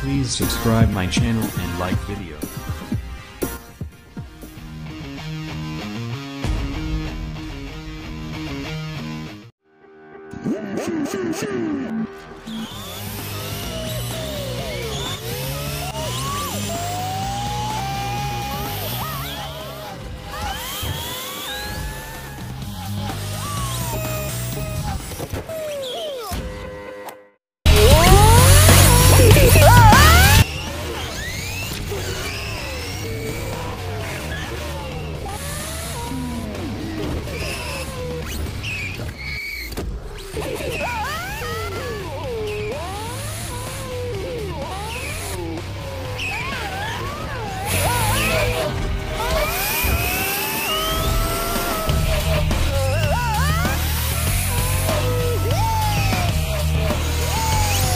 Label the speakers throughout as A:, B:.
A: Please subscribe my channel and like video.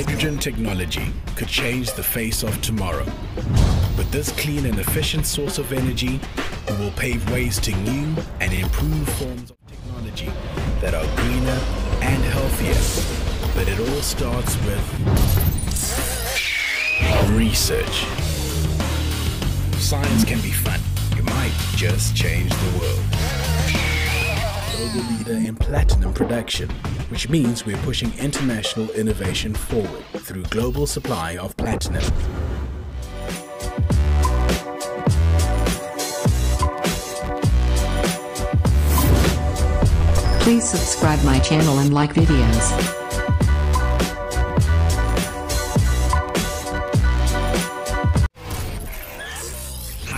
B: Hydrogen technology could change the face of tomorrow. With this clean and efficient source of energy, we will pave ways to new and improved forms of technology that are greener and healthier. But it all starts with research. Science can be fun. You might just change the world in platinum production, which means we're pushing international innovation forward through global supply of platinum.
C: Please subscribe my channel and like videos.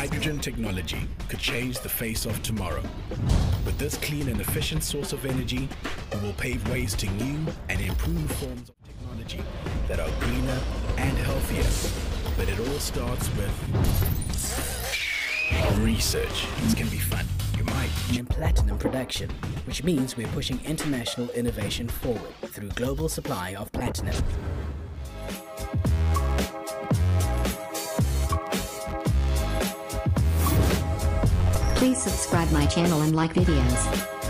B: Hydrogen technology could change the face of tomorrow. With this clean and efficient source of energy, we will pave ways to new and improved forms of technology that are greener and healthier. But it all starts with research. This can be fun. You might in platinum production, which means we're pushing international innovation forward through global supply of platinum.
C: Please subscribe my channel and like videos.